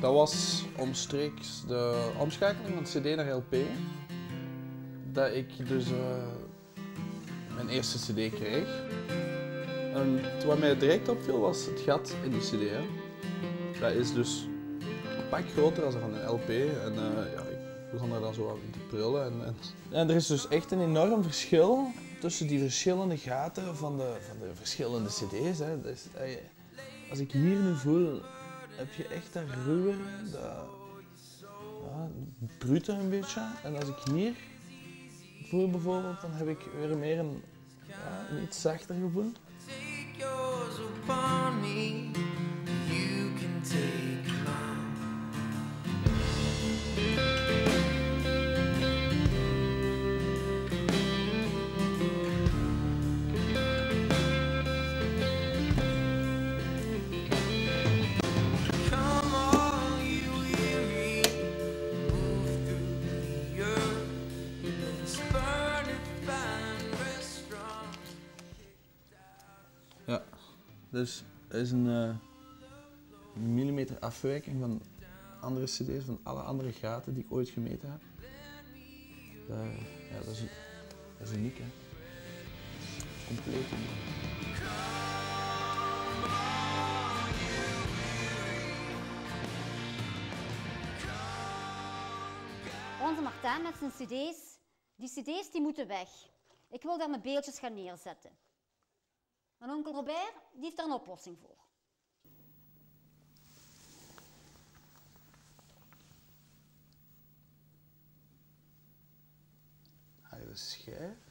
Dat was omstreeks de omschakeling van CD naar LP. Dat ik dus eh, mijn eerste CD kreeg. En wat mij direct opviel was het gat in die CD. Dat is dus een pak groter dan van een LP. En eh, ja, ik begon daar dan zo aan te prullen. En, en... en er is dus echt een enorm verschil tussen die verschillende gaten van de, van de verschillende CD's. Hè. Is, eh, als ik hier nu voel, heb je echt dat ruwe, dat ja, brute een beetje. En als ik hier voel bijvoorbeeld, dan heb ik weer meer een iets zachter gevoel. Ja, dus er is een eh, millimeter afwijking van andere cd's, van alle andere gaten die ik ooit gemeten heb. Dat, ja, dat, is, dat is uniek, hè. Compleet uniek. Onze Martijn met zijn cd's, die cd's die moeten weg. Ik wil daar mijn beeldjes gaan neerzetten. Mijn onkel Robert heeft daar een oplossing voor. Je de schijf